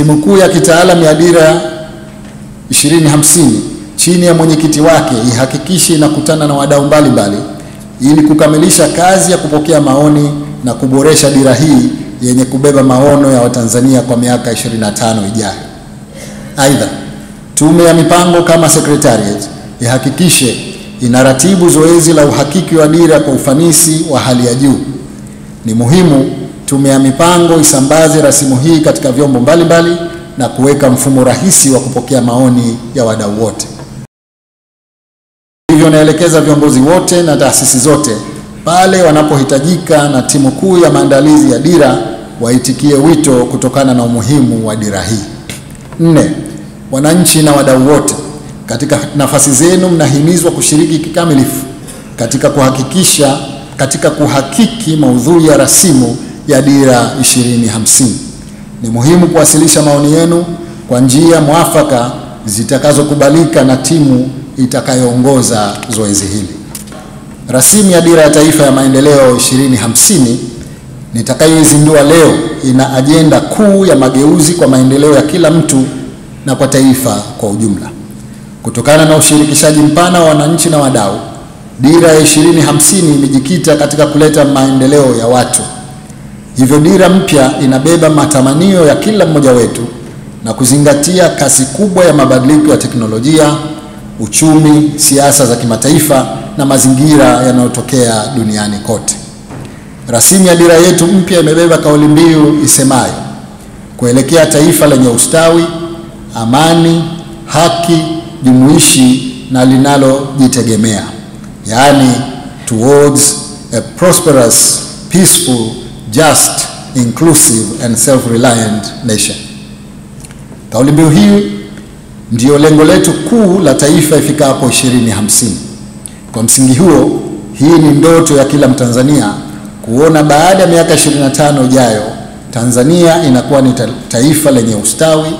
Timu kuu ya kitaalamu ya Dira 2050 chini ya mwenyekiti wake ihakikishe inakutana na wadau mbalimbali ili kukamilisha kazi ya kupokea maoni na kuboresha dira hii yenye kubeba maono ya Watanzania kwa miaka 25 ijayo. Aidha, tume ya mipango kama secretariat ihakikishe inaratibu zoezi la uhakiki wa dira kwa ufanisi wa hali ya juu. Ni muhimu tume ya mipango isambaze rasimu hii katika vyombo mbalimbali mbali, na kuweka mfumo rahisi wa kupokea maoni ya wadau wote. Hivyo naelekeza viongozi wote na taasisi zote pale wanapohitajika na timu kuu ya maandalizi ya dira waitikie wito kutokana na umuhimu wa dira hii. Nne, wananchi na wadau wote katika nafasi zenu mnahimizwa kushiriki kikamilifu katika kuhakikisha katika kuhakiki maudhui ya rasimu ya dira 2050. Ni muhimu kuwasilisha maoni yenu kwa njia mwafaka zitakazokubalika na timu itakayoongoza zoezi hili. Rasimu ya dira ya taifa ya maendeleo 2050 nitakayoizindua leo ina ajenda kuu ya mageuzi kwa maendeleo ya kila mtu na kwa taifa kwa ujumla. Kutokana na ushirikishaji mpana wa wananchi na wadau, dira ya 2050 imejikita katika kuleta maendeleo ya watu. Hivyo dira mpya inabeba matamanio ya kila mmoja wetu na kuzingatia kasi kubwa ya mabadiliko ya teknolojia, uchumi, siasa za kimataifa na mazingira yanayotokea duniani kote. Rasimu ya dira yetu mpya imebeba kauli mbiu isemayo kuelekea taifa lenye ustawi, amani, haki, jumuishi na linalojitegemea, yaani towards a prosperous, peaceful, just, inclusive and self-reliant nation. Kauli mbiu hii ndiyo lengo letu kuu la taifa ifikapo 2050. Kwa msingi huo, hii ni ndoto ya kila Mtanzania kuona baada ya miaka 25 ijayo Tanzania inakuwa ni taifa lenye ustawi,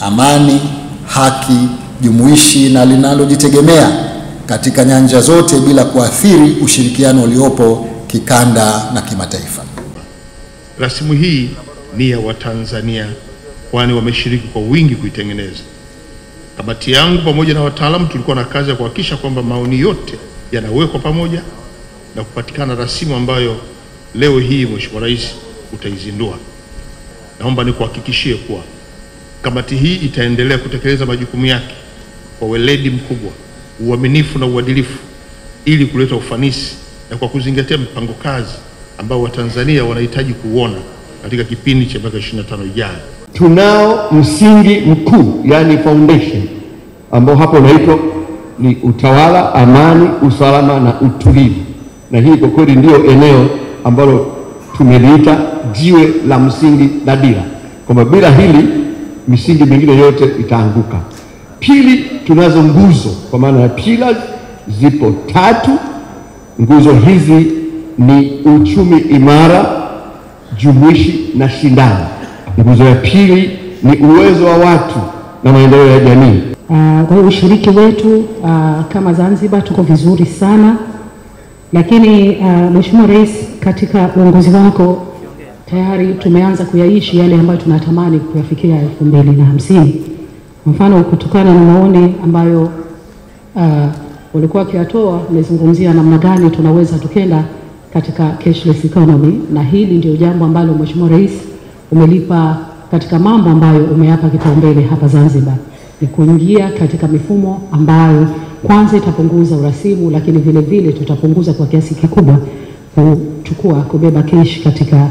amani, haki, jumuishi na linalojitegemea katika nyanja zote bila kuathiri ushirikiano uliopo kikanda na kimataifa. Rasimu hii ni ya Watanzania kwani wameshiriki kwa wingi kuitengeneza. Kamati yangu pamoja na wataalamu tulikuwa na kazi ya kuhakikisha kwamba maoni yote yanawekwa pamoja na kupatikana rasimu ambayo leo hii Mheshimiwa Rais utaizindua. Naomba nikuhakikishie kuwa kamati hii itaendelea kutekeleza majukumu yake kwa weledi mkubwa, uaminifu na uadilifu ili kuleta ufanisi na kwa kuzingatia mpango kazi ambao Watanzania wanahitaji kuona katika kipindi cha miaka 25 ijayo. tunao msingi mkuu yani foundation ambao hapo unaitwa ni utawala, amani, usalama na utulivu, na hii kwa kweli ndio eneo ambalo tumeliita jiwe la msingi la dira, kwamba bila hili misingi mingine yote itaanguka. Pili, tunazo nguzo kwa maana ya pillars zipo tatu. Nguzo hizi ni uchumi imara, jumuishi na shindani. Nguzo ya pili ni uwezo wa watu na maendeleo ya jamii. Uh, kwa hiyo ushiriki wetu uh, kama Zanzibar tuko vizuri sana, lakini uh, Mheshimiwa Rais, katika uongozi wako tayari tumeanza kuyaishi yale ambayo tunatamani kuyafikia elfu mbili na hamsini. Kwa mfano kutokana na maoni ambayo uh, walikuwa wakiyatoa, umezungumzia namna gani tunaweza tukenda katika cashless economy, na hili ndio jambo ambalo Mheshimiwa Rais umelipa katika mambo ambayo umeapa kipaumbele hapa Zanzibar. Ni kuingia katika mifumo ambayo kwanza itapunguza urasimu, lakini vile vile tutapunguza kwa kiasi kikubwa kuchukua kubeba kesh katika